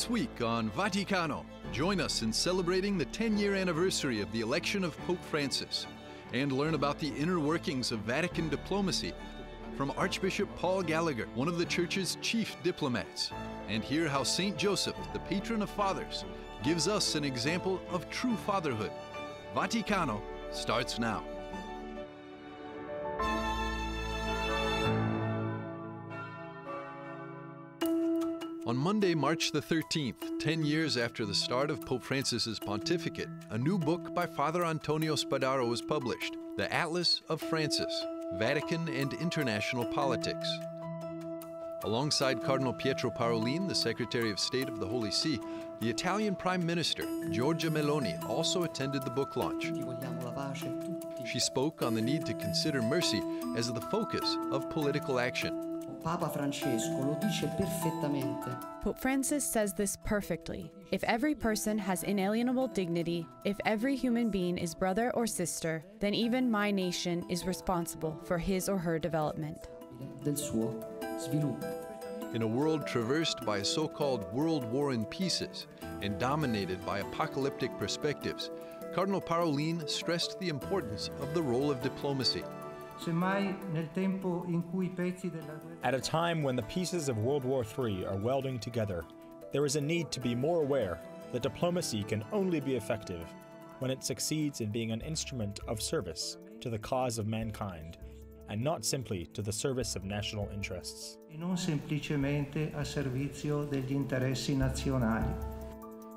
This week on Vaticano, join us in celebrating the 10 year anniversary of the election of Pope Francis and learn about the inner workings of Vatican diplomacy from Archbishop Paul Gallagher, one of the Church's chief diplomats, and hear how St. Joseph, the patron of fathers, gives us an example of true fatherhood. Vaticano starts now. On Monday, March the 13th, 10 years after the start of Pope Francis's pontificate, a new book by Father Antonio Spadaro was published, The Atlas of Francis Vatican and International Politics. Alongside Cardinal Pietro Parolin, the Secretary of State of the Holy See, the Italian Prime Minister, Giorgia Meloni, also attended the book launch. She spoke on the need to consider mercy as the focus of political action. Papa Francesco lo dice perfettamente. Pope Francis says this perfectly. If every person has inalienable dignity, if every human being is brother or sister, then even my nation is responsible for his or her development. Del suo sviluppo. In a world traversed by so called world war in pieces and dominated by apocalyptic perspectives, Cardinal Parolin stressed the importance of the role of diplomacy. At a time when the pieces of World War III are welding together, there is a need to be more aware that diplomacy can only be effective when it succeeds in being an instrument of service to the cause of mankind and not simply to the service of national interests. E non semplicemente a servizio degli interessi nazionali.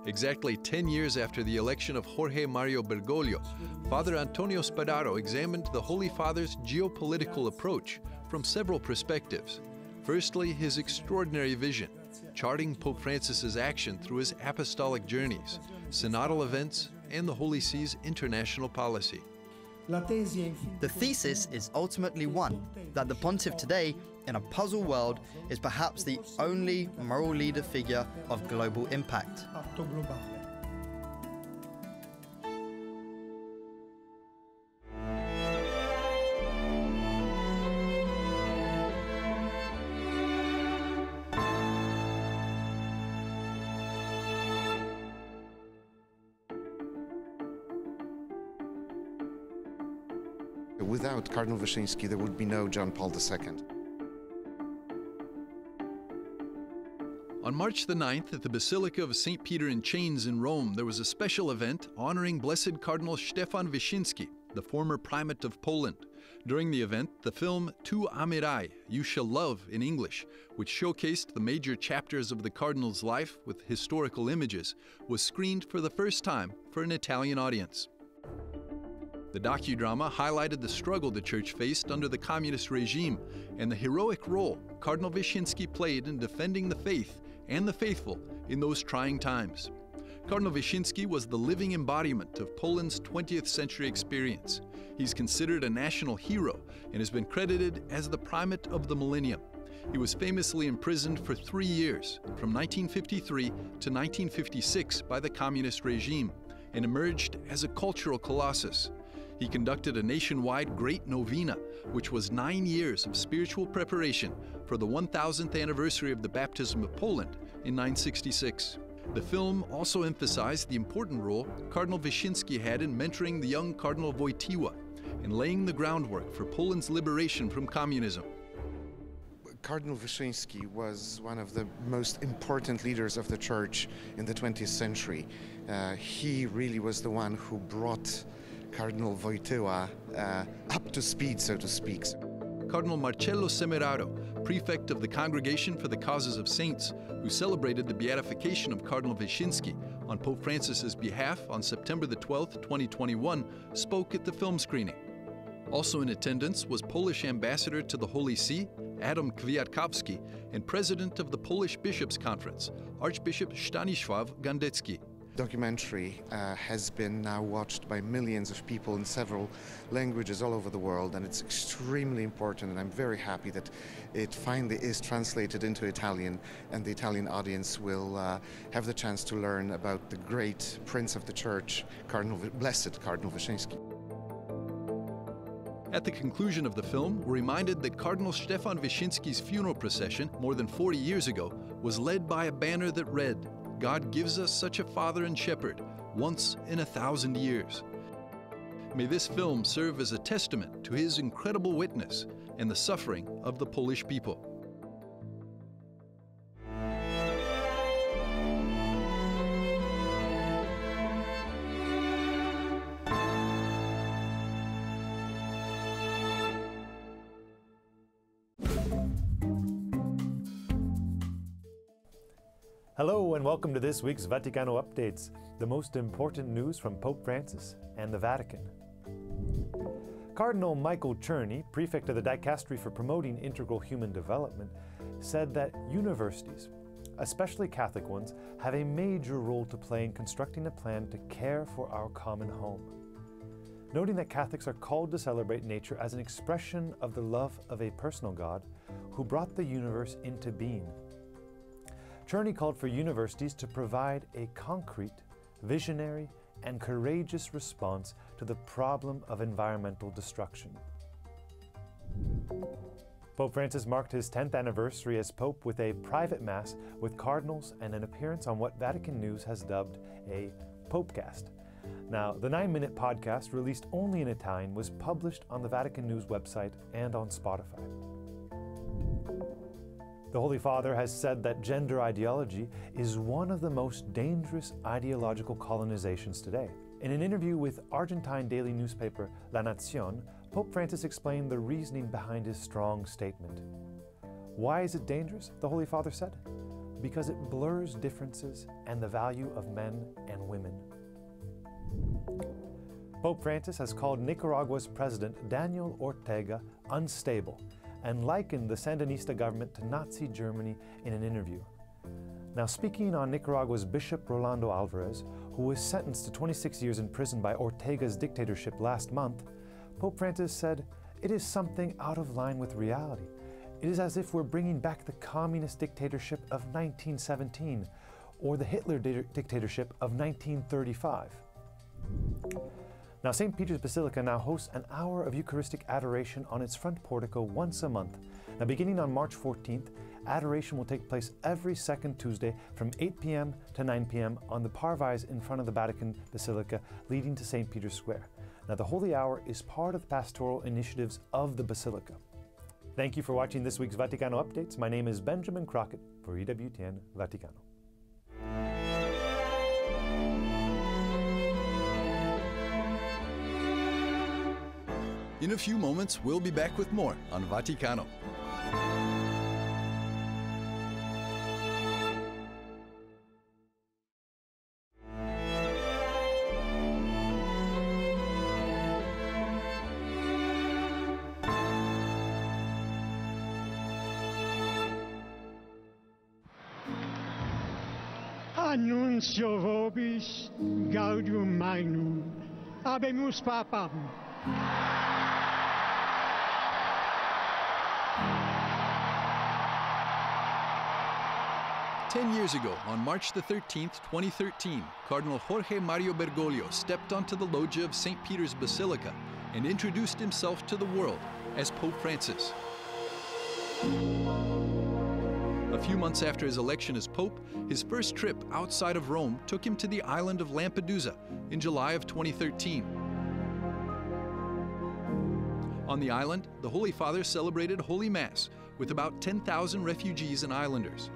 Exactly 10 years after the election of Jorge Mario Bergoglio, Father Antonio Spadaro examined the Holy Father's geopolitical approach from several perspectives. Firstly, his extraordinary vision, charting Pope Francis's action through his apostolic journeys, synodal events, and the Holy See's international policy. The thesis is ultimately one that the pontiff today, in a puzzle world, is perhaps the only moral leader figure of global impact. Without Cardinal Wyszynski, there would be no John Paul II. On March the 9th, at the Basilica of St. Peter in Chains in Rome, there was a special event honoring Blessed Cardinal Stefan Wyszynski, the former primate of Poland. During the event, the film Tu Amerai, You Shall Love in English, which showcased the major chapters of the Cardinal's life with historical images, was screened for the first time for an Italian audience. The docudrama highlighted the struggle the church faced under the communist regime and the heroic role Cardinal Wyszynski played in defending the faith and the faithful in those trying times. Cardinal Wyszynski was the living embodiment of Poland's 20th century experience. He's considered a national hero and has been credited as the primate of the millennium. He was famously imprisoned for three years, from 1953 to 1956, by the communist regime, and emerged as a cultural colossus. He conducted a nationwide Great Novena, which was nine years of spiritual preparation for the 1000th anniversary of the baptism of Poland in 966. The film also emphasized the important role Cardinal Wyszynski had in mentoring the young Cardinal Wojtyła and laying the groundwork for Poland's liberation from communism. Cardinal Wyszynski was one of the most important leaders of the church in the 20th century. Uh, he really was the one who brought Cardinal Wojtyła uh, up to speed, so to speak. Cardinal Marcello Semeraro, prefect of the Congregation for the Causes of Saints, who celebrated the beatification of Cardinal Wyszynski on Pope Francis's behalf on September the 12th, 2021, spoke at the film screening. Also in attendance was Polish ambassador to the Holy See, Adam Kwiatkowski, and president of the Polish Bishops' Conference, Archbishop Stanisław Gądecki documentary uh, has been now watched by millions of people in several languages all over the world, and it's extremely important. And I'm very happy that it finally is translated into Italian, and the Italian audience will uh, have the chance to learn about the great Prince of the Church, Cardinal, Blessed Cardinal Wyszynski. At the conclusion of the film, we're reminded that Cardinal Stefan Wyszynski's funeral procession, more than 40 years ago, was led by a banner that read, God gives us such a father and shepherd once in a thousand years. May this film serve as a testament to his incredible witness and the suffering of the Polish people. Hello, and welcome to this week's Vaticano Updates, the most important news from Pope Francis and the Vatican. Cardinal Michael Czerny, prefect of the Dicastery for Promoting Integral Human Development, said that universities, especially Catholic ones, have a major role to play in constructing a plan to care for our common home. Noting that Catholics are called to celebrate nature as an expression of the love of a personal God who brought the universe into being Czerny called for universities to provide a concrete, visionary, and courageous response to the problem of environmental destruction. Pope Francis marked his 10th anniversary as Pope with a private Mass with cardinals and an appearance on what Vatican News has dubbed a Popecast. Now, the nine minute podcast, released only in Italian, was published on the Vatican News website and on Spotify. The Holy Father has said that gender ideology is one of the most dangerous ideological colonizations today. In an interview with Argentine daily newspaper La Nacion, Pope Francis explained the reasoning behind his strong statement. Why is it dangerous? The Holy Father said. Because it blurs differences and the value of men and women. Pope Francis has called Nicaragua's president Daniel Ortega unstable and likened the Sandinista government to Nazi Germany in an interview. Now, speaking on Nicaragua's Bishop Rolando Alvarez, who was sentenced to 26 years in prison by Ortega's dictatorship last month, Pope Francis said, It is something out of line with reality. It is as if we're bringing back the communist dictatorship of 1917 or the Hitler di- dictatorship of 1935. Now, St. Peter's Basilica now hosts an hour of Eucharistic adoration on its front portico once a month. Now, beginning on March 14th, adoration will take place every second Tuesday from 8 p.m. to 9 p.m. on the parvis in front of the Vatican Basilica leading to St. Peter's Square. Now, the Holy Hour is part of the pastoral initiatives of the Basilica. Thank you for watching this week's Vaticano Updates. My name is Benjamin Crockett for EWTN Vaticano. In a few moments, we'll be back with more on Vaticano. Annuncio vobis gaudium magnum, habemus papam. Ten years ago, on March the 13th, 2013, Cardinal Jorge Mario Bergoglio stepped onto the loggia of St. Peter's Basilica and introduced himself to the world as Pope Francis. A few months after his election as Pope, his first trip outside of Rome took him to the island of Lampedusa in July of 2013. On the island, the Holy Father celebrated Holy Mass with about 10,000 refugees and islanders.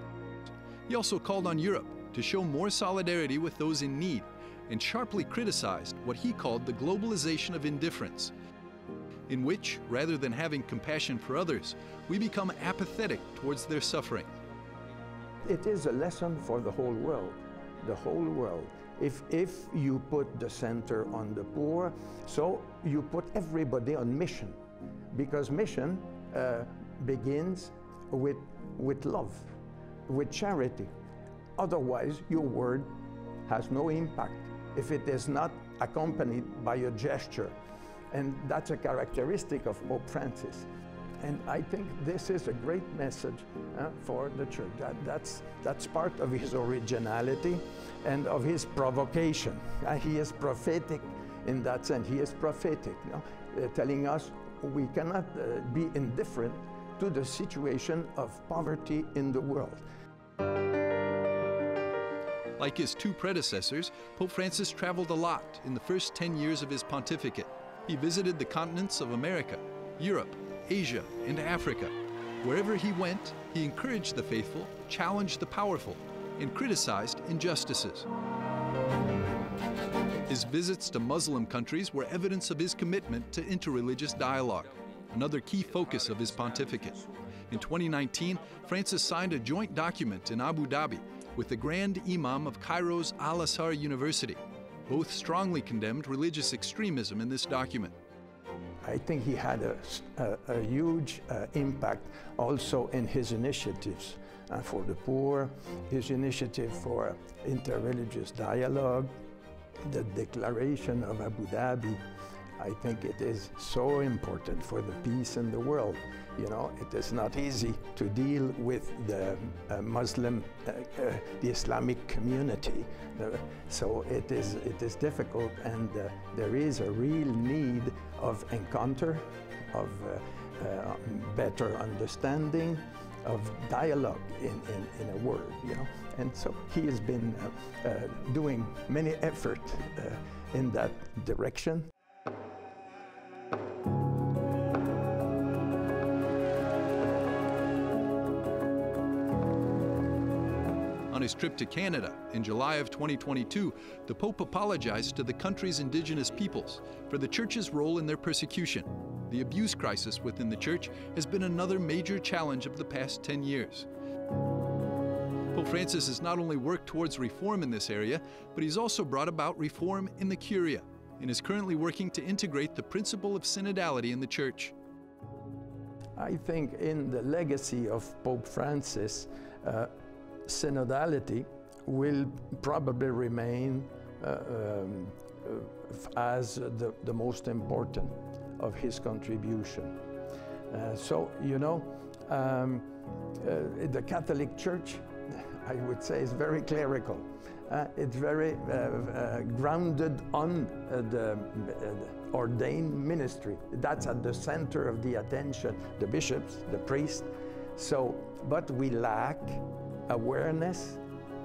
He also called on Europe to show more solidarity with those in need and sharply criticized what he called the globalization of indifference, in which, rather than having compassion for others, we become apathetic towards their suffering. It is a lesson for the whole world, the whole world. If, if you put the center on the poor, so you put everybody on mission, because mission uh, begins with, with love with charity. Otherwise, your word has no impact if it is not accompanied by a gesture. And that's a characteristic of Pope Francis. And I think this is a great message uh, for the church. That, that's, that's part of his originality and of his provocation. Uh, he is prophetic in that sense. He is prophetic, you know, uh, telling us we cannot uh, be indifferent to the situation of poverty in the world. Like his two predecessors, Pope Francis traveled a lot in the first 10 years of his pontificate. He visited the continents of America, Europe, Asia, and Africa. Wherever he went, he encouraged the faithful, challenged the powerful, and criticized injustices. His visits to Muslim countries were evidence of his commitment to interreligious dialogue, another key focus of his pontificate. In 2019, Francis signed a joint document in Abu Dhabi with the Grand Imam of Cairo's Al Azhar University. Both strongly condemned religious extremism in this document. I think he had a, a, a huge uh, impact also in his initiatives uh, for the poor, his initiative for interreligious dialogue, the Declaration of Abu Dhabi. I think it is so important for the peace in the world. You know, it is not easy to deal with the uh, Muslim, uh, uh, the Islamic community. Uh, so it is, it is difficult, and uh, there is a real need of encounter, of uh, better understanding, of dialogue in, in, in, a word, you know. And so he has been doing many efforts in that direction. His trip to Canada in July of 2022, the Pope apologized to the country's indigenous peoples for the Church's role in their persecution. The abuse crisis within the Church has been another major challenge of the past 10 years. Pope Francis has not only worked towards reform in this area, but he's also brought about reform in the Curia and is currently working to integrate the principle of synodality in the Church. I think in the legacy of Pope Francis, uh, synodality will probably remain uh, um, uh, as the, the most important of his contribution. Uh, so, you know, um, uh, the Catholic Church, I would say, is very clerical. Uh, it's very uh, grounded on the ordained ministry. That's at the center of the attention, the bishops, the priests. So, but we lack awareness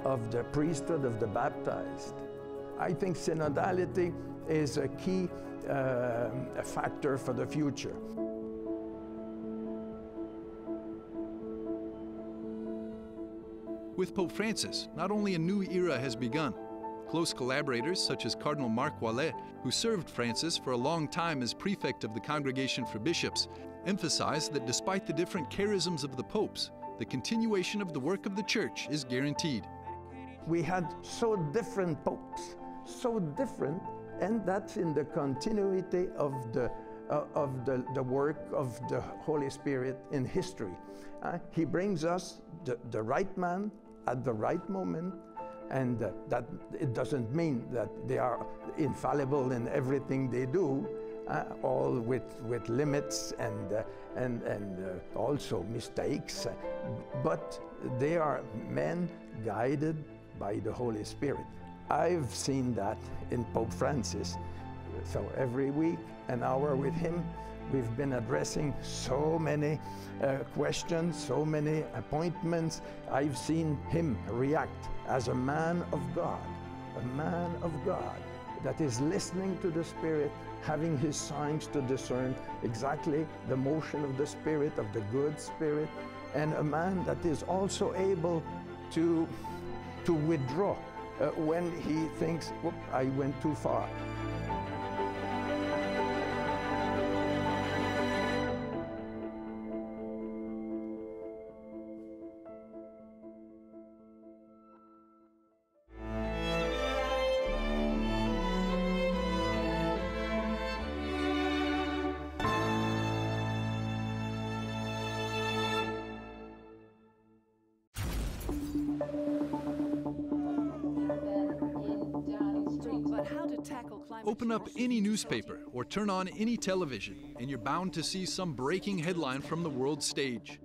of the priesthood of the baptized. I think synodality is a key uh, factor for the future. With Pope Francis, not only a new era has begun, close collaborators such as Cardinal Marc Ouellet, who served Francis for a long time as prefect of the Congregation for Bishops, emphasize that despite the different charisms of the popes, the continuation of the work of the Church is guaranteed. We had so different popes, so different, and that's in the continuity of the uh, of the, the work of the Holy Spirit in history. Uh, he brings us the, the right man at the right moment, and uh, that it doesn't mean that they are infallible in everything they do, uh, all with, with limits and, uh, and, and uh, also mistakes, but they are men guided by the Holy Spirit. I've seen that in Pope Francis. So every week, an hour with him, we've been addressing so many uh, questions, so many appointments. I've seen him react as a man of God, a man of God that is listening to the Spirit, having his signs to discern exactly the motion of the Spirit, of the good Spirit, and a man that is also able to, to withdraw uh, when he thinks, I went too far. Up any newspaper or turn on any television, and you're bound to see some breaking headline from the world stage.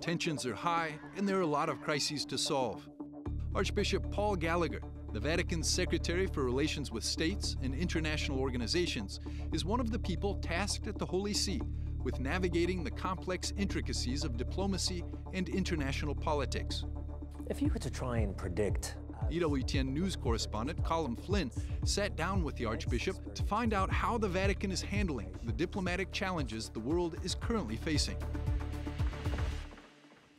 Tensions are high, and there are a lot of crises to solve. Archbishop Paul Gallagher, the Vatican's Secretary for Relations with States and International Organizations, is one of the people tasked at the Holy See with navigating the complex intricacies of diplomacy and international politics. If you were to try and predict EWTN news correspondent Colm Flynn sat down with the Archbishop to find out how the Vatican is handling the diplomatic challenges the world is currently facing.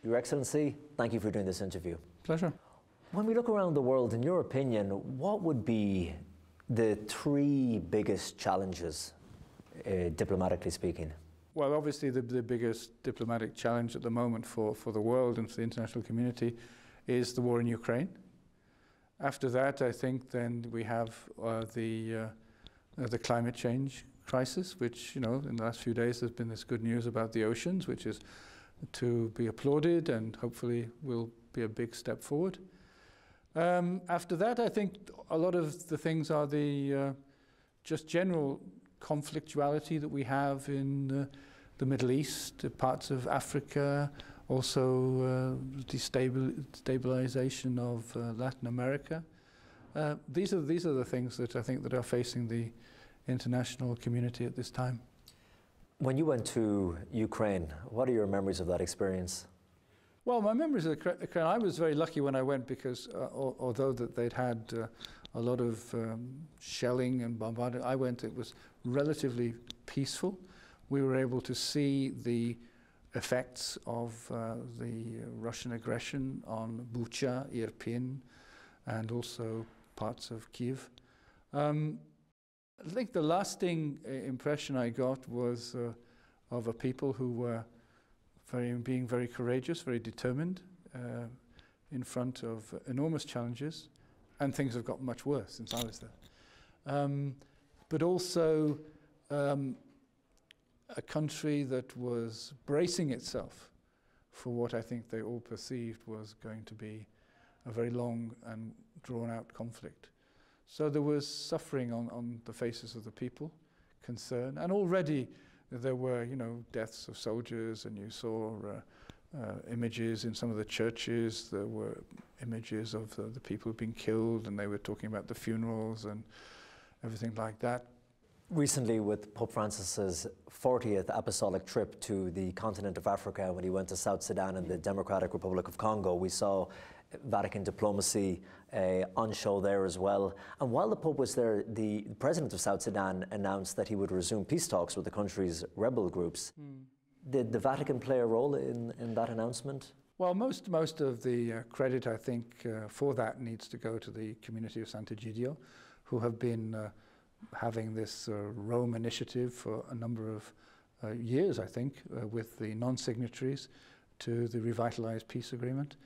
Your Excellency, thank you for doing this interview. Pleasure. When we look around the world, in your opinion, what would be the three biggest challenges, uh, diplomatically speaking? Well, obviously, the, the biggest diplomatic challenge at the moment for, for the world and for the international community is the war in Ukraine. After that, I think then we have uh, the, uh, the climate change crisis, which, you know, in the last few days there's been this good news about the oceans, which is to be applauded and hopefully will be a big step forward. Um, after that, I think a lot of the things are the uh, just general conflictuality that we have in uh, the Middle East, parts of Africa, also uh, destabilization of uh, Latin America. Uh, these are these are the things that I think that are facing the international community at this time. When you went to Ukraine, what are your memories of that experience? Well, my memories of Ukraine, I was very lucky when I went because uh, although that they'd had uh, a lot of um, shelling and bombardment, I went, it was relatively peaceful. We were able to see the effects of uh, the Russian aggression on Bucha, Irpin, and also parts of Kiev. Um, I think the lasting uh, impression I got was uh, of a people who were very, being very courageous, very determined uh, in front of enormous challenges, and things have got much worse since I was there. Um, but also um, a country that was bracing itself for what I think they all perceived was going to be a very long and drawn out conflict. So there was suffering on, on the faces of the people, concern, and already there were, you know, deaths of soldiers, and you saw uh, uh, images in some of the churches. There were images of the, the people who'd been killed, and they were talking about the funerals and everything like that. Recently, with Pope Francis's 40th apostolic trip to the continent of Africa, when he went to South Sudan and the Democratic Republic of Congo, we saw Vatican diplomacy uh, on show there as well. And while the Pope was there, the president of South Sudan announced that he would resume peace talks with the country's rebel groups. Mm. Did the Vatican play a role in, in that announcement? Well, most, most of the uh, credit, I think, uh, for that needs to go to the community of Sant'Egidio, who have been uh, having this uh, Rome initiative for a number of uh, years, I think, uh, with the non-signatories to the revitalized peace agreement.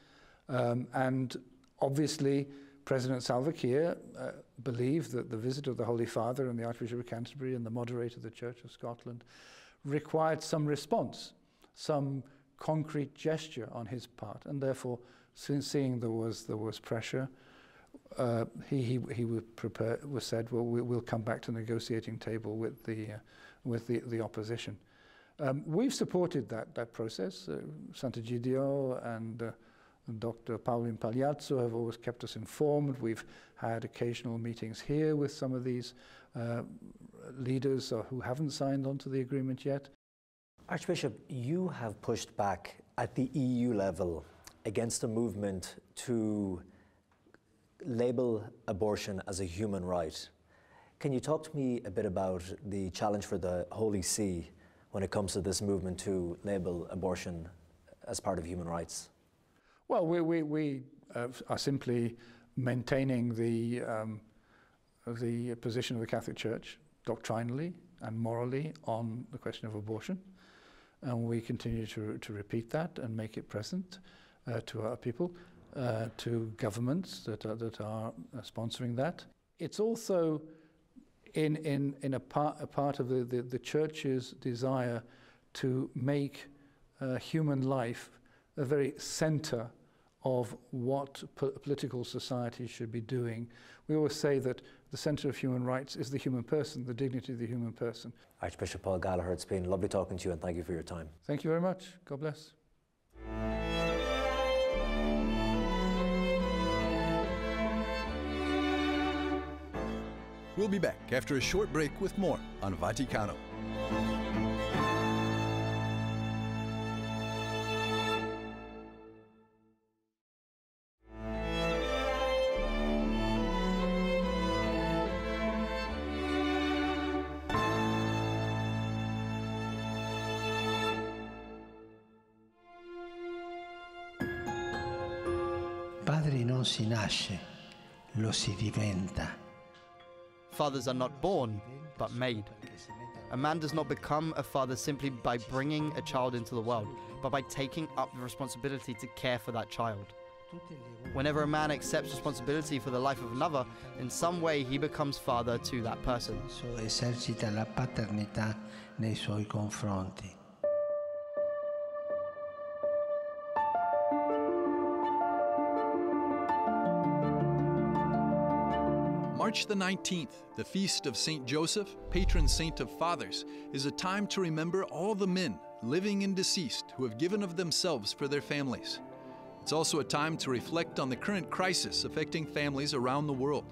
Um, and obviously, President Salva Kiir uh, believed that the visit of the Holy Father and the Archbishop of Canterbury and the moderator of the Church of Scotland required some response, some concrete gesture on his part, and therefore, seeing there was there was pressure, uh, he, he, he would prepare, was said, well, we, will come back to the negotiating table with the, uh, with the, the opposition. Um, we've supported that, that process. Uh, Sant'Egidio and, uh, and Dr. Paolo Impagliazzo have always kept us informed. We've had occasional meetings here with some of these uh, leaders who haven't signed onto the agreement yet. Archbishop, you have pushed back at the EU level against a movement to label abortion as a human right. Can you talk to me a bit about the challenge for the Holy See when it comes to this movement to label abortion as part of human rights? Well, we, we, we uh, are simply maintaining the, um, the position of the Catholic Church doctrinally and morally on the question of abortion. And we continue to, to repeat that and make it present uh, to our people uh, to governments that are, that are uh, sponsoring that. It's also in, in, in a, part, a part of the, the, the church's desire to make uh, human life a very center of what po political society should be doing. We always say that the center of human rights is the human person, the dignity of the human person. Archbishop Paul Gallagher, it's been lovely talking to you and thank you for your time. Thank you very much. God bless. We'll be back after a short break with more on Vaticano. Padre, non si nasce, lo si diventa. Fathers are not born, but made. A man does not become a father simply by bringing a child into the world, but by taking up the responsibility to care for that child. Whenever a man accepts responsibility for the life of another, in some way he becomes father to that person. Esercita la paternità nei suoi confronti. March the 19th, the feast of St. Joseph, patron saint of fathers, is a time to remember all the men, living and deceased, who have given of themselves for their families. It's also a time to reflect on the current crisis affecting families around the world.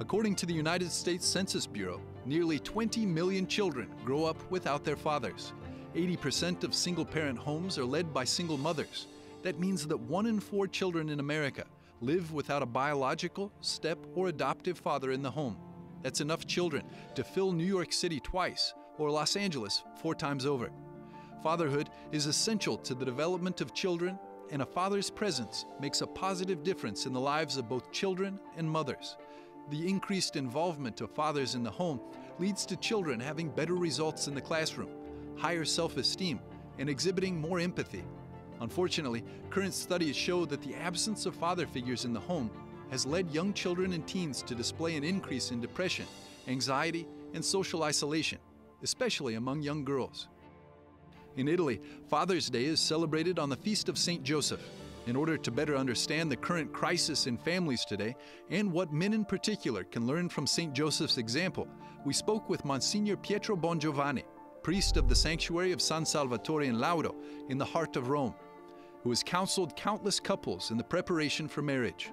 According to the United States Census Bureau, nearly 20 million children grow up without their fathers. 80% of single parent homes are led by single mothers. That means that one in four children in America live without a biological, step, or adoptive father in the home. That's enough children to fill New York City twice or Los Angeles four times over. Fatherhood is essential to the development of children, and a father's presence makes a positive difference in the lives of both children and mothers. The increased involvement of fathers in the home leads to children having better results in the classroom, higher self esteem, and exhibiting more empathy. Unfortunately, current studies show that the absence of father figures in the home has led young children and teens to display an increase in depression, anxiety, and social isolation, especially among young girls. In Italy, Father's Day is celebrated on the feast of St. Joseph. In order to better understand the current crisis in families today and what men in particular can learn from St. Joseph's example, we spoke with Monsignor Pietro Bongiovanni, priest of the sanctuary of San Salvatore in Lauro, in the heart of Rome, who has counseled countless couples in the preparation for marriage.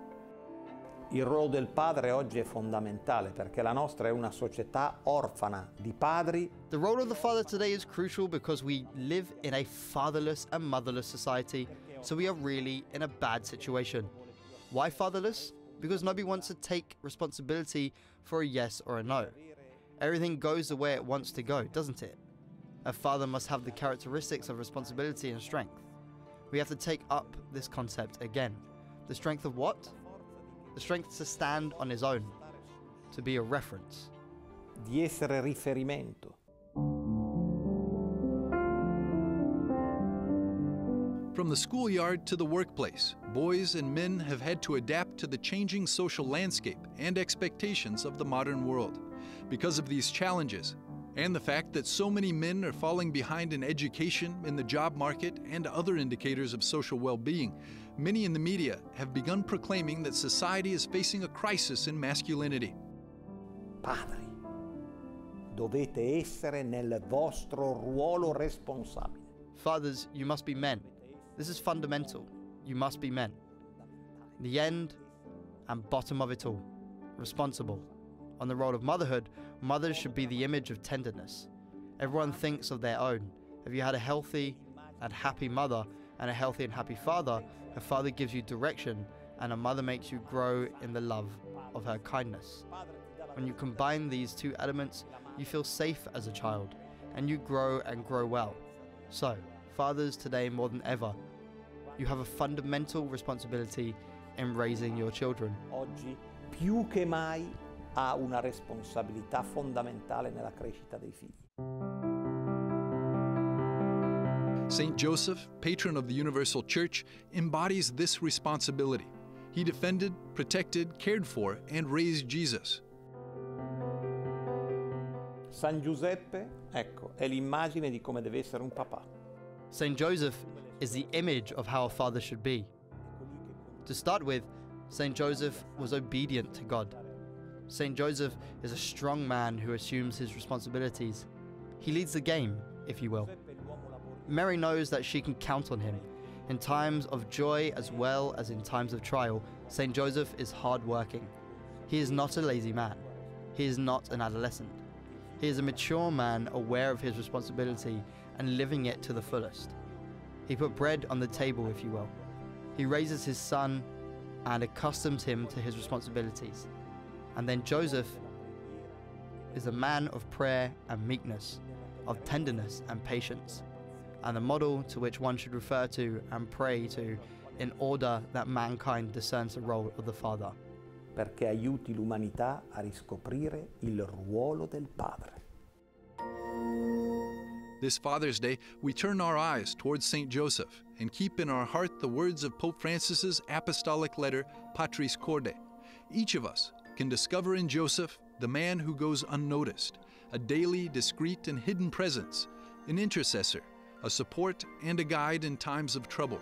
Il ruolo del padre oggi è fondamentale perché la nostra è una società orfana di padri. The role of the father today is crucial because we live in a fatherless and motherless society, so we are really in a bad situation. Why fatherless? Because nobody wants to take responsibility for a yes or a no. Everything goes the way it wants to go, doesn't it? A father must have the characteristics of responsibility and strength. We have to take up this concept again. The strength of what? The strength to stand on his own, to be a reference. Di essere riferimento. From the schoolyard to the workplace, boys and men have had to adapt to the changing social landscape and expectations of the modern world. Because of these challenges, and the fact that so many men are falling behind in education, in the job market, and other indicators of social well being, many in the media have begun proclaiming that society is facing a crisis in masculinity. Padri, dovete essere nel vostro ruolo responsabile. Fathers, you must be men. This is fundamental. You must be men. The end and bottom of it all. Responsible. On the role of motherhood, mothers should be the image of tenderness. Everyone thinks of their own. If you had a healthy and happy mother and a healthy and happy father, a father gives you direction and a mother makes you grow in the love of her kindness. When you combine these two elements, you feel safe as a child and you grow and grow well. So, fathers today more than ever, you have a fundamental responsibility in raising your children. Oggi più che mai ha una responsabilità fondamentale nella crescita dei figli. St. Joseph, patron of the Universal Church, embodies this responsibility. He defended, protected, cared for, and raised Jesus. San Giuseppe, ecco, è l'immagine di come deve essere un papà. St. Joseph is the image of how a father should be. To start with, St. Joseph was obedient to God. St. Joseph is a strong man who assumes his responsibilities. He leads the game, if you will. Mary knows that she can count on him. In times of joy as well as in times of trial, St. Joseph is hardworking. He is not a lazy man. He is not an adolescent. He is a mature man aware of his responsibility and living it to the fullest. He put bread on the table, if you will. He raises his son and accustoms him to his responsibilities. And then Joseph is a man of prayer and meekness, of tenderness and patience. And the model to which one should refer to and pray to in order that mankind discerns the role of the Father. perché aiuti l'umanità a riscoprire il ruolo del Padre. This Father's Day, we turn our eyes towards St. Joseph and keep in our heart the words of Pope Francis's apostolic letter, Patris Corde. Each of us can discover in Joseph the man who goes unnoticed, a daily, discreet, and hidden presence, an intercessor, a support, and a guide in times of trouble.